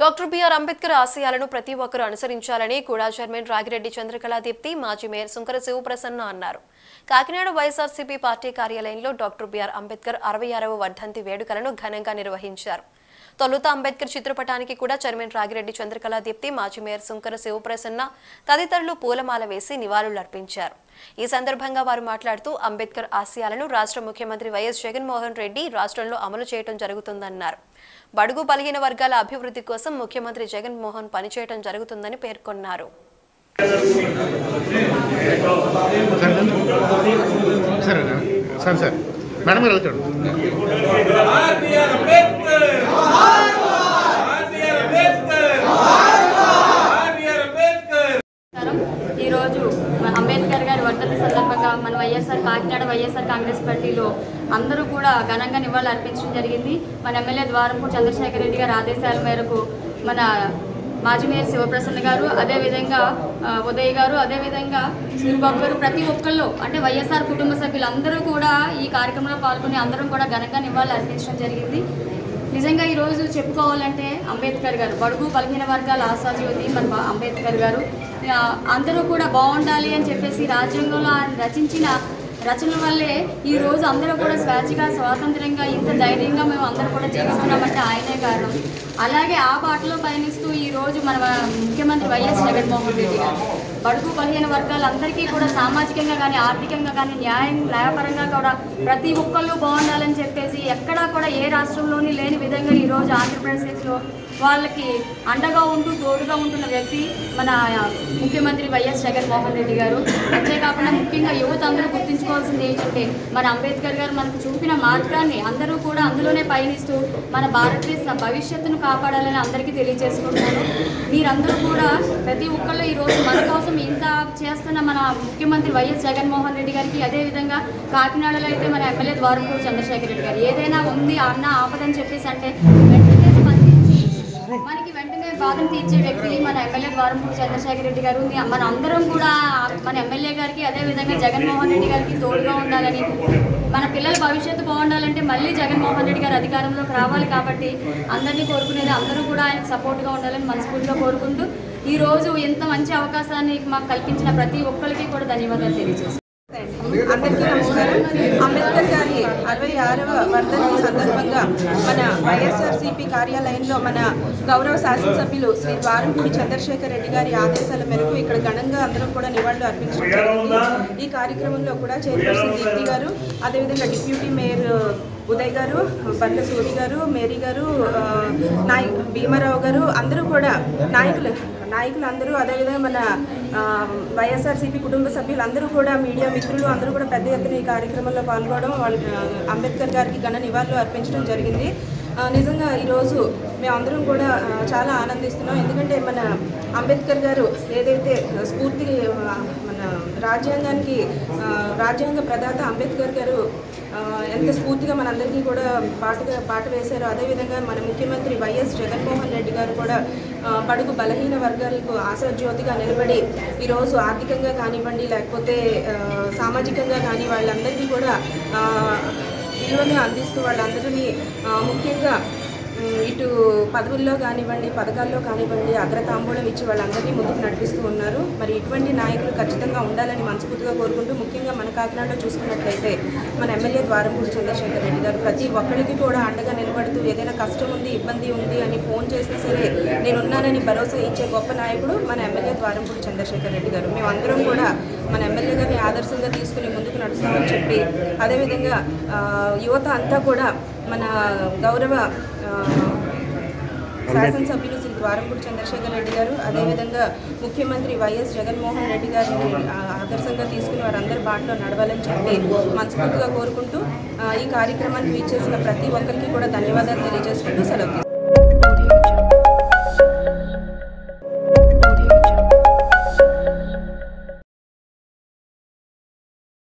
Doctor BR Ambedkar ఆశయాలను ప్రతి ఒక్కరూ అనుసరించాలని కూడా చైర్మన్ రాగిరెడ్డి చంద్రకళా దీప్తి మాజీ మేయర్ సుంకర శివప్రసన్న అన్నారు. కాకినాడ వైఎస్ఆర్సీపీ పార్టీ కార్యాలయంలో డాక్టర్ బిఆర్ అంబేద్కర్ అరవై ఆరవ వర్ధంతి వేడుకలను ఘనంగా నిర్వహించారు. తొలుత అంబేద్కర్ చిత్రపటానికి కూడా చైర్మన్ రాగిరెడ్డి చంద్రకళా దీప్తి మాజీ మేయర్ సుంకర శివప్రసన్న తదితరులు పూలమాల వేసి నివాళులర్పించారు ఈ సందర్భంగా వారు మాట్లాడుతూ అంబేద్కర్ ఆశయాలను రాష్ట్ర ముఖ్యమంత్రి వైఎస్ జగన్మోహన్ రెడ్డి రాష్ట్రంలో అమలు చేయడం జరుగుతుందన్నారు. బడుగు బలహీన వర్గాల అభివృద్ధి కోసం ముఖ్యమంత్రి జగన్మోహన్ పనిచేయడం జరుగుతుందని పేర్కొన్నారు. సరే సార్ సార్. మేడం గారు వెళ్తాడు R B R Ambedkar R B R Ambedkar R B R Ambedkar నమస్కారం ఈరోజు మన అంబేద్కర్ గారి వర్ధంతి సందర్భంగా మన వైఎస్ఆర్ కాకినాడ వైఎస్ఆర్ కాంగ్రెస్ పార్టీలో అందరూ కూడా ఘనంగా నివాళులు అర్పించడం జరిగింది. మన ఎమ్మెల్యే ద్వారపు చంద్రశేఖర్ రెడ్డి గారి ఆదేశాల మేరకు మన మాజీ మేయర్ శివప్రసన్న గారు అదేవిధంగా ఉదయ్ గారు అదేవిధంగా సూరిబాబు గారు ప్రతి ఒక్కళ్ళు అంటే వైఎస్ఆర్ కుటుంబ సభ్యులందరూ కూడా ఈ కార్యక్రమంలో పాల్గొని అందరం కూడా ఘనంగా నివాళులు అర్పించడం జరిగింది. నిజంగా ఈరోజు చెప్పుకోవాలంటే అంబేద్కర్ గారు బడుగు బలహీన వర్గాల ఆశాజ్యోతి మన అంబేద్కర్ గారు. అందరూ కూడా బాగుండాలి అని చెప్పేసి రాజ్యాంగంలో ఆయన రచించిన రచనల వల్లే ఈ రోజు అందరూ కూడా స్వేచ్ఛగా స్వాతంత్రంగా ఇంత ధైర్యంగా మేము అందరూ కూడా జీవిస్తున్నామంటే ఆయనే కారణం. అలాగే ఆ బాటలో పయనిస్తూ ఈ రోజు మన ముఖ్యమంత్రి వైఎస్ జగన్మోహన్ రెడ్డి గారు. బడుగు బలహీన వర్గాలందరికీ కూడా సామాజికంగా కానీ ఆర్థికంగా కానీ న్యాయం న్యాయపరంగా కూడా ప్రతి ఒక్కళ్ళు బాగుండాలని చెప్పేసి ఎక్కడా కూడా ఏ రాష్ట్రంలోని లేని విధంగా ఈరోజు ఆంధ్రప్రదేశ్ వాళ్ళకి అండగా ఉంటూ తోడుగా ఉంటున్న వ్యక్తి మన ముఖ్యమంత్రి వైఎస్ జగన్మోహన్ రెడ్డి గారు. అంతేకాకుండా ముఖ్యంగా యువత అందరూ గుర్తుంచుకోవాల్సింది ఏంటంటే మన అంబేద్కర్ గారు మనకు చూపిన మార్గాన్ని అందరూ కూడా అందులోనే పయనిస్తూ మన భారతదేశ భవిష్యత్తును కాపాడాలని అందరికీ తెలియజేసుకుంటున్నాను. మీరందరూ కూడా ప్రతి ఒక్కళ్ళు ఈరోజు మన కోసం ఇంత చేస్తున్న మన ముఖ్యమంత్రి వైఎస్ జగన్మోహన్ రెడ్డి గారికి అదేవిధంగా కాకినాడలో అయితే మన ఎమ్మెల్యే ద్వారపూడి చంద్రశేఖర్ రెడ్డి గారు. ఏదైనా ఉంది అన్న ఆపదని చెప్పేసి అంటే వెంటనే మనకి వెంటనే బాధను తీర్చే వ్యక్తి మన ఎమ్మెల్యే ద్వారంపూడి చంద్రశేఖర రెడ్డి గారు మన అందరం కూడా మన ఎమ్మెల్యే గారికి అదేవిధంగా జగన్మోహన్ రెడ్డి గారికి తోడుగా ఉండాలని మన పిల్లల భవిష్యత్తు బాగుండాలంటే మళ్ళీ జగన్మోహన్ రెడ్డి గారు అధికారంలోకి రావాలి కాబట్టి అందరినీ కోరుకునేది అందరూ కూడా ఆయనకు సపోర్ట్గా ఉండాలని మనస్ఫూర్తిగా కోరుకుంటూ ఈ రోజు ఇంత మంచి అవకాశాన్ని మాకు కల్పించిన ప్రతి ఒక్కరికి కూడా ధన్యవాదాలు తెలియజేస్తాను అందరికీ నమస్కారం. అంబేద్కర్ గారి అరవై ఆరవ వర్ధంతి సందర్భంగా మన వైఎస్ఆర్సీపీ కార్యాలయంలో మన గౌరవ శాసనసభ్యులు శ్రీ ద్వారంపూడి చంద్రశేఖర్ రెడ్డి గారి ఆదేశాల మేరకు ఇక్కడ ఘనంగా అందరం కూడా నివాళులు అర్పించడం జరిగింది. ఈ కార్యక్రమంలో కూడా చైర్పర్సన్ దీప్తి గారు అదేవిధంగా డిప్యూటీ మేయర్ ఉదయ్ గారు బండ్ల సూరి గారు మేరీ గారు నాయ భీమారావు గారు అందరూ కూడా నాయకులు నాయకులు అందరూ అదేవిధంగా మన వైఎస్ఆర్సీపీ కుటుంబ సభ్యులు అందరూ కూడా మీడియా మిత్రులు అందరూ కూడా పెద్ద ఎత్తున ఈ కార్యక్రమంలో పాల్గొనడం వాళ్ళకి అంబేద్కర్ గారికి ఘన నివాళులు అర్పించడం జరిగింది. నిజంగా ఈరోజు మేమందరం కూడా చాలా ఆనందిస్తున్నాం. ఎందుకంటే మన అంబేద్కర్ గారు ఏదైతే స్ఫూర్తి రాజ్యాంగానికి రాజ్యాంగ ప్రదాత అంబేద్కర్ గారు ఎంత స్ఫూర్తిగా మనందరికీ కూడా పాటగా పాట వేశారో అదేవిధంగా మన ముఖ్యమంత్రి వైఎస్ జగన్మోహన్ రెడ్డి గారు కూడా ఆ, బడుగు బలహీన వర్గాలకు ఆశాజ్యోతిగా నిలబడి ఈరోజు ఆర్థికంగా కానివ్వండి లేకపోతే సామాజికంగా కానీ వాళ్ళందరికీ కూడా విలువను అందిస్తూ వాళ్ళందరినీ ముఖ్యంగా ఇటు పదవుల్లో కానివ్వండి పథకాల్లో కానివ్వండి అగ్రతాంబూలం ఇచ్చి వాళ్ళందరినీ ముందుకు నడిపిస్తూ ఉన్నారు. మరి ఇటువంటి నాయకులు ఖచ్చితంగా ఉండాలని మనస్ఫూర్తిగా కోరుకుంటూ ముఖ్యంగా మన కాకినాడలో చూసుకున్నట్లయితే మన ఎమ్మెల్యే ద్వారంపూడి చంద్రశేఖర్ రెడ్డి గారు ప్రతి ఒక్కరికి కూడా అండగా నిలబడుతూ ఏదైనా కష్టం ఉంది ఇబ్బంది ఉంది అని ఫోన్ చేసినా సరే నేనున్నానని భరోసా ఇచ్చే గొప్ప నాయకుడు మన ఎమ్మెల్యే ద్వారంపూడి చంద్రశేఖర్ రెడ్డి గారు. మేమందరం కూడా మన ఎమ్మెల్యే గారిని ఆదర్శంగా తీసుకుని ముందుకు నడుస్తామని చెప్పి అదేవిధంగా యువత అంతా కూడా మన గౌరవ శాసనసభ్యులు శ్రీ ద్వారంపూడి చంద్రశేఖర్ రెడ్డి గారు అదేవిధంగా ముఖ్యమంత్రి వైఎస్ జగన్మోహన్ రెడ్డి గారిని ఆదర్శంగా తీసుకుని వారందరి బాటలో నడవాలని చెప్పి మనస్ఫూర్తిగా కోరుకుంటూ ఈ కార్యక్రమానికి వీచేసిన ప్రతి ఒక్కరికి కూడా ధన్యవాదాలు తెలియజేసుకుంటూ సెలవు.